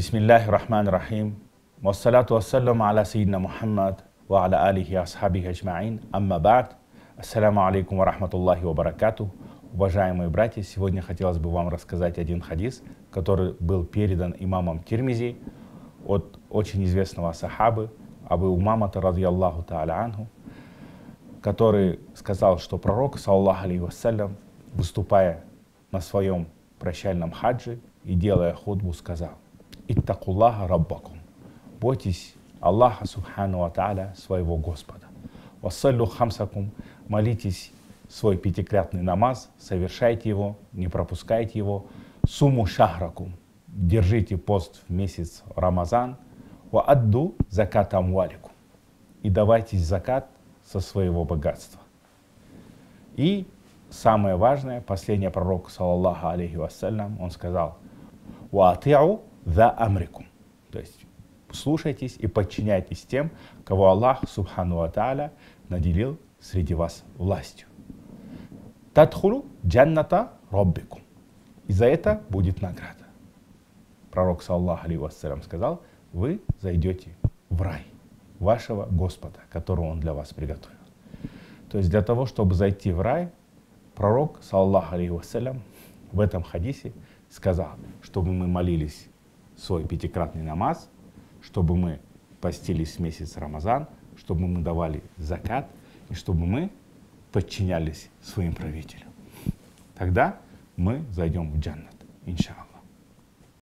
Бисмиллахи рахмани рахим. Вассалату вассаляму аля сайидна Мухаммад ва аля алихи асхабихи аджмаин. Амма ба'д. Ассаляму алейкум ва рахматуллахи ва баракату. Уважаемые братья, сегодня хотелось бы вам рассказать один хадис, который был передан имамом Тирмизи от очень известного сахабы Абу Умамата, радиаллаху та'аля анху, который сказал, что пророк, саллаху алейхи вассалям, выступая на своем прощальном хаджи и делая худбу, сказал, «Иттакуллаха раббакум» – «Бойтесь Аллаха, субхану ва та'аля, своего Господа». «Вассаллю хамсакум» – «Молитесь свой пятикратный намаз, совершайте его, не пропускайте его. Суму шахракум – «Держите пост в месяц Рамазан». «Ва адду закат амваликум» – «И давайтесь закат со своего богатства». И самое важное, последнее пророк, саллаллаху алейхи вассалям, он сказал, «Ваати'у за амрикум». То есть слушайтесь и подчиняйтесь тем, кого Аллах, субхану ва тааля, наделил среди вас властью. Тадхулу джанната роббикум. И за это будет награда. Пророк, саллаху алейхи вассалям, сказал, вы зайдете в рай вашего Господа, которого Он для вас приготовил. То есть для того, чтобы зайти в рай, пророк, саллаху алейхи вассалям, в этом хадисе сказал, чтобы мы молились свой пятикратный намаз, чтобы мы постились месяц Рамазан, чтобы мы давали закат и чтобы мы подчинялись своим правителям. Тогда мы зайдем в джаннат, иншаллах.